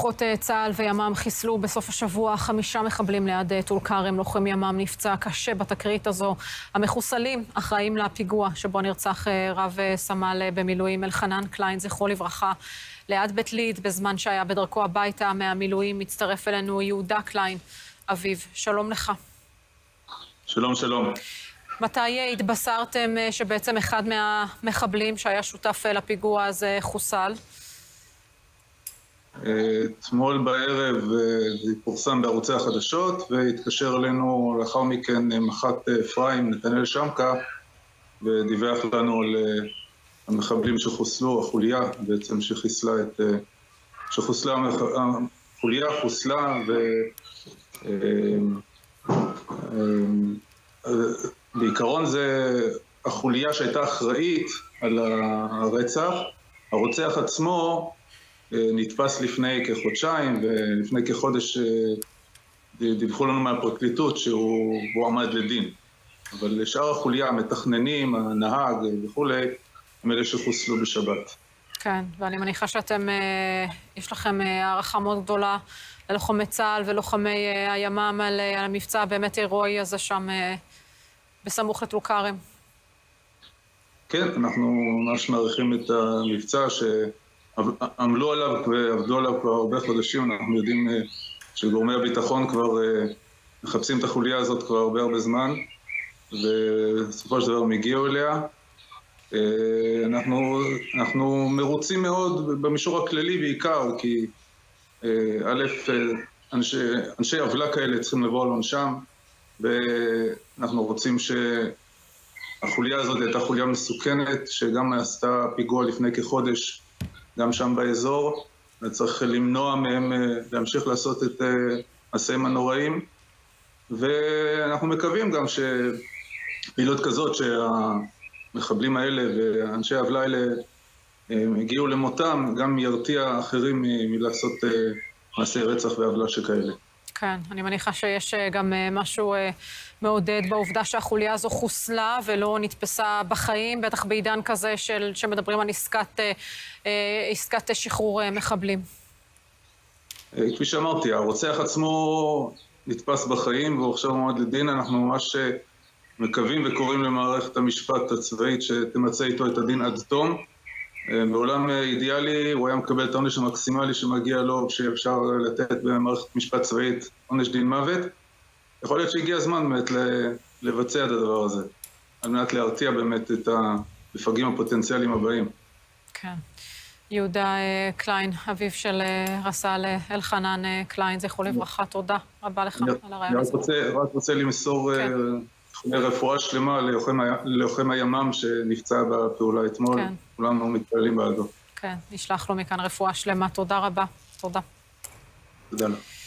כוחות אה, צה"ל וימ"מ חיסלו בסוף השבוע חמישה מחבלים ליד אה, טול כרם. לוחם ימ"מ נפצע קשה בתקרית הזו. המחוסלים אחראים לפיגוע שבו נרצח אה, רב סמל במילואים אלחנן קליין, זכרו לברכה, ליד בית ליד, בזמן שהיה בדרכו הביתה מהמילואים. מצטרף אלינו יהודה קליין, אביו. שלום לך. שלום, שלום. מתי התבשרתם שבעצם אחד מהמחבלים שהיה שותף לפיגוע הזה חוסל? אתמול בערב אה, זה פורסם בערוצי החדשות והתקשר אלינו לאחר מכן אה, מח"ט אה, אפרים, נתנאל שמקה ודיווח לנו על המחבלים שחוסלו, החוליה בעצם שחיסלה את... שחוסלה, החוליה חוסלה ובעיקרון זה החוליה שהייתה אחראית על הרצח, הרוצח עצמו נתפס לפני כחודשיים, ולפני כחודש אה, דיווחו לנו מהפרקליטות שהוא עמד לדין. אבל שאר החוליה, המתכננים, הנהג וכולי, הם אלה שחוסלו בשבת. כן, ואני מניחה שאתם, אה, יש לכם אה, הערכה מאוד גדולה ללוחמי צה"ל ולוחמי הימ"מ על, על המבצע הבאמת הירואי הזה שם בסמוך לטול כרם. כן, אנחנו ממש מעריכים את המבצע, ש... עמלו עליו ועבדו עליו כבר הרבה חודשים, אנחנו יודעים אה, שגורמי הביטחון כבר אה, מחפשים את החוליה הזאת כבר הרבה הרבה זמן, ובסופו של דבר הם הגיעו אליה. אה, אנחנו, אנחנו מרוצים מאוד במישור הכללי בעיקר, כי א', אנשי, אנשי עוולה כאלה צריכים לבוא על עונשם, ואנחנו רוצים שהחוליה הזאת הייתה חוליה מסוכנת, שגם עשתה פיגוע לפני כחודש גם שם באזור, וצריך למנוע מהם אה, להמשיך לעשות את מעשיהם אה, הנוראים. ואנחנו מקווים גם שפעילות כזאת, שהמחבלים האלה ואנשי העוולה האלה אה, הגיעו למותם, גם ירתיע אחרים מלעשות מעשי רצח ועוולה שכאלה. כן, אני מניחה שיש אה, גם אה, משהו אה, מעודד בעובדה שהחוליה הזו חוסלה ולא נתפסה בחיים, בטח בעידן כזה של, שמדברים על עסקת, עסקת שחרור מחבלים. כפי שאמרתי, הרוצח עצמו נתפס בחיים והוא עכשיו עומד לדין. אנחנו ממש מקווים וקוראים למערכת המשפט הצבאית שתמצה איתו את הדין עד תום. אה, בעולם אה, אידיאלי הוא היה מקבל את העונש המקסימלי שמגיע לו, שאפשר לתת במערכת משפט צבאית עונש דין מוות. יכול להיות שהגיע הזמן באמת לבצע את הדבר הזה, על מנת להרתיע באמת את המפגעים הפוטנציאליים הבאים. כן. יהודה אה, קליין, אביו של רס"ל אלחנן קליין, זכרו לברכה, תודה רבה לך על הריאיון הזה. אני רק רוצה למסור כן. רפואה שלמה ללוחם הימ"מ שנפצע בפעולה אתמול. כן. כולנו מתפללים בעדו. כן, נשלח לו מכאן רפואה שלמה. תודה רבה. תודה. תודה לך.